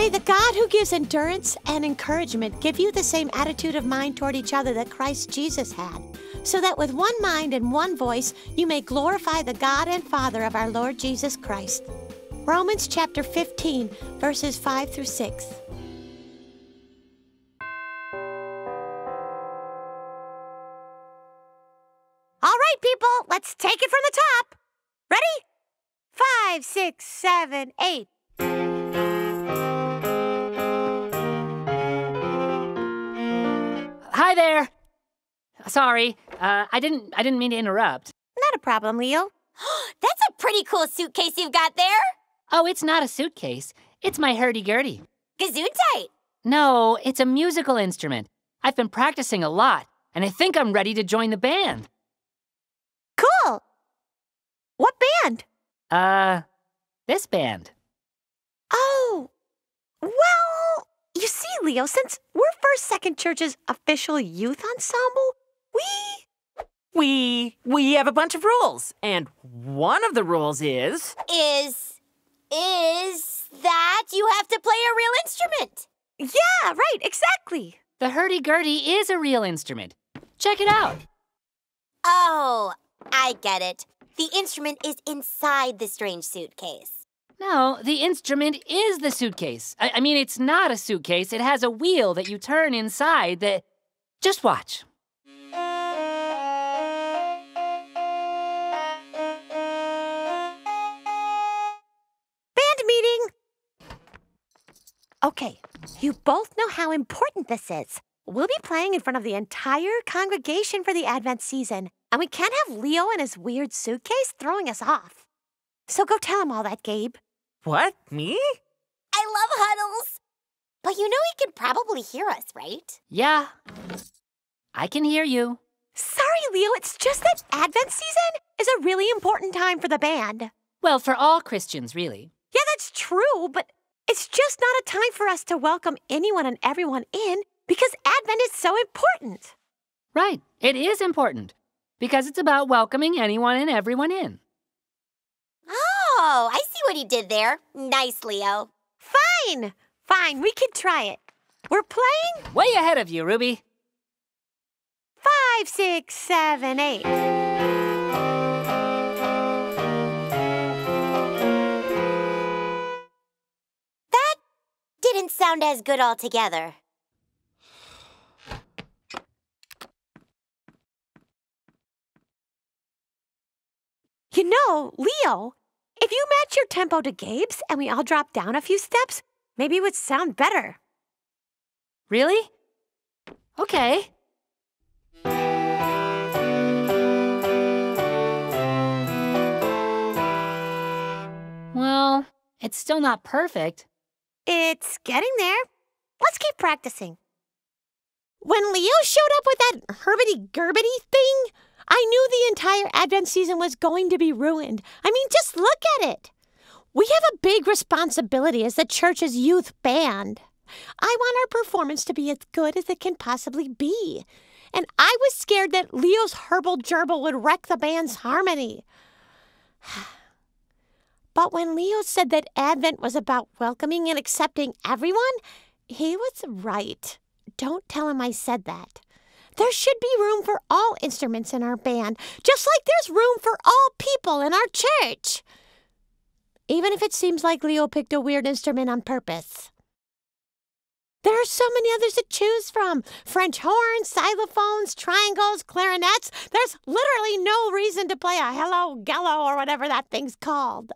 May the God who gives endurance and encouragement give you the same attitude of mind toward each other that Christ Jesus had, so that with one mind and one voice you may glorify the God and Father of our Lord Jesus Christ. Romans chapter 15, verses 5 through 6. All right, people, let's take it from the top. Ready? Five, six, seven, eight. Hi there. Sorry, uh, I didn't. I didn't mean to interrupt. Not a problem, Leo. That's a pretty cool suitcase you've got there. Oh, it's not a suitcase. It's my hurdy-gurdy. Gesundheit. No, it's a musical instrument. I've been practicing a lot, and I think I'm ready to join the band. Cool. What band? Uh, this band. Oh, well, you see, Leo, since we're First Second Church's official youth ensemble, we. We we have a bunch of rules, and one of the rules is Is is that you have to play a real instrument. Yeah, right, exactly. The hurdy-gurdy is a real instrument. Check it out. Oh, I get it. The instrument is inside the strange suitcase. No, the instrument is the suitcase. I, I mean, it's not a suitcase. It has a wheel that you turn inside that. Just watch. Band meeting. Okay, you both know how important this is. We'll be playing in front of the entire congregation for the Advent season, and we can't have Leo and his weird suitcase throwing us off. So go tell him all that, Gabe. What? Me? I love huddles. But you know he can probably hear us, right? Yeah. I can hear you. Sorry, Leo, it's just that Advent season is a really important time for the band. Well, for all Christians, really. Yeah, that's true, but it's just not a time for us to welcome anyone and everyone in because Advent is so important. Right. It is important because it's about welcoming anyone and everyone in. Oh, I see what he did there. Nice, Leo. Fine, fine, we can try it. We're playing Way ahead of you, Ruby. five, six, seven, eight. That didn't sound as good altogether. You know, Leo, if you match your tempo to Gabe's and we all drop down a few steps, maybe it would sound better. Really? Okay. Well, it's still not perfect. It's getting there. Let's keep practicing. When Leo showed up with that herbity gerbity thing, I knew the entire Advent season was going to be ruined. I mean, just look at it. We have a big responsibility as the church's youth band. I want our performance to be as good as it can possibly be. And I was scared that Leo's herbal gerbil would wreck the band's harmony. But when Leo said that Advent was about welcoming and accepting everyone, he was right. Don't tell him I said that. There should be room for all instruments in our band, just like there's room for all people in our church. Even if it seems like Leo picked a weird instrument on purpose. There are so many others to choose from French horns, xylophones, triangles, clarinets. There's literally no reason to play a hello, gello, or whatever that thing's called.